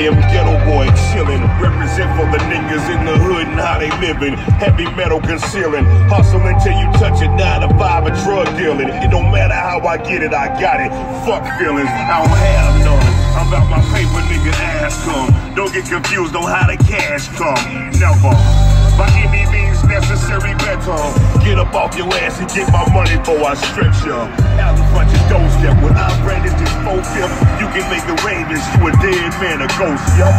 I am ghetto boy chillin'. Represent for the niggas in the hood and how they livin'. Heavy metal concealing. Hustle until you touch it. Nine to five a drug dealing. It don't matter how I get it, I got it. Fuck feelings. I don't have none. I'm about my paper, nigga, ass come. Don't get confused on how the cash come. Never. By any means necessary, better. Get up off your ass and get my money before I stretch ya. Out in front your doorstep, when I branded this man, a ghost, yup.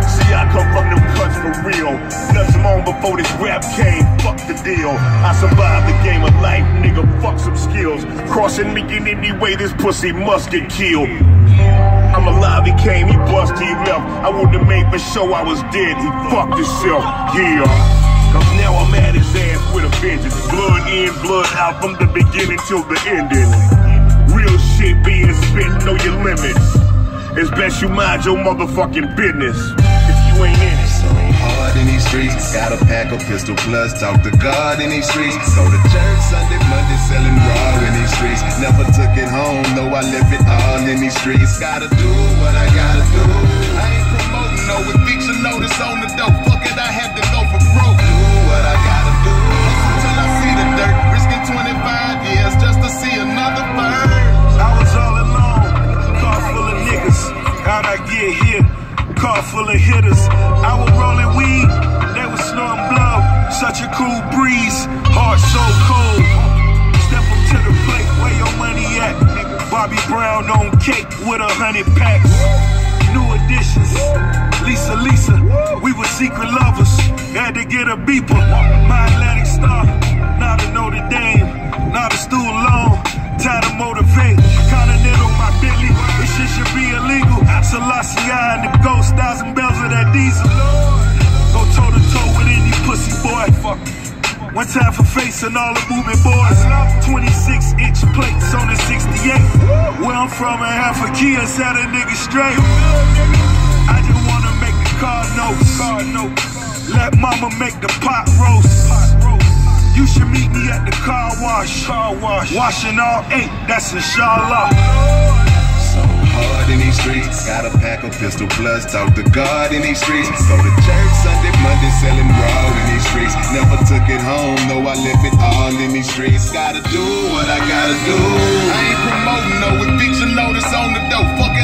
See, I come from them cuts for real. Nothing long before this rap came, fuck the deal. I survived the game of life, nigga, fuck some skills. Crossing me in any way, this pussy must get killed. I'm alive, he came, he bust, he left. I wouldn't have made for sure I was dead, he fucked himself, yeah. Cause now I'm at his ass with a vengeance. Blood in, blood out from the beginning till the ending. Real shit being spit, know your limits. It's best you mind your motherfucking business. If you ain't in it. So hard in these streets, got a pack of pistol plus, talk to God in these streets. Go to church Sunday, Monday, selling raw in these streets. Never took it home, no, I live it all in these streets. Gotta do Bobby Brown on cake with a hundred packs. New additions, Lisa Lisa, we were secret lovers. Had to get a beeper. My Atlantic Starr, not a Notre Dame, not a stool loan. Time to motivate. Continental, my Bentley, One time for facing all the moving boys. 26 inch plates on the 68. Where I'm from, a half a Kia set a nigga straight. I just wanna make the car notes. Let mama make the pot roast. You should meet me at the car wash. Car wash. Washing all eight, that's inshallah. Hard in these streets, got a pack of pistol plus, talk to God in these streets. Go to church Sunday, Monday, selling raw in these streets. Never took it home, no, I left it all in these streets. Gotta do what I gotta do. I ain't promoting no eviction notice on the door. Fuck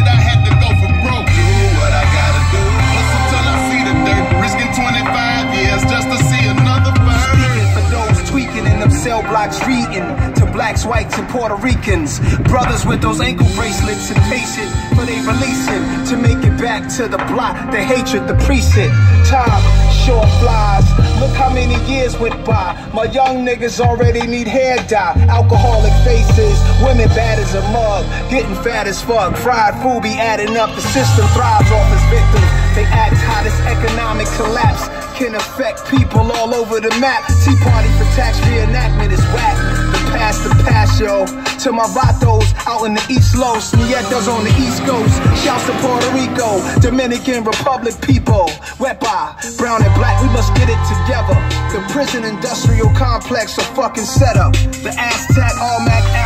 blacks, whites, and Puerto Ricans. Brothers with those ankle bracelets and impatient but they releasing to make it back to the block. The hatred, the precinct. Time short flies. Look how many years went by. My young niggas already need hair dye. Alcoholic faces, women bad as a mug, getting fat as fuck. Fried food be adding up. The system thrives off its victims. They act how this economic collapse can affect people all over the map. Tea Party for tax reenactment is whack. Past, the past, yo. To my vatos out in the East Los, Nietas on the East Coast. Shouts to Puerto Rico, Dominican Republic people. By brown and black, we must get it together. The prison industrial complex a fucking setup. The Aztec, Olmec African,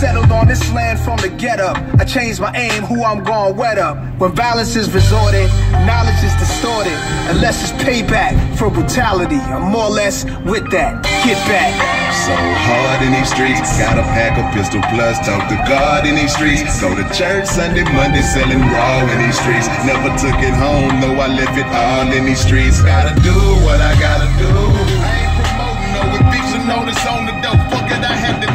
settled on this land from the get up. I changed my aim, who I'm going wet up. When violence is resorted, knowledge is distorted. Unless it's payback for brutality, I'm more or less with that. Get back. So hard in these streets, gotta pack a pistol plus talk to God in these streets. Go to church Sunday, Monday, selling raw in these streets. Never took it home, though I left it all in these streets. Gotta do what I gotta do. I ain't promoting no with beats and notice on the dope. Fuck it, I had to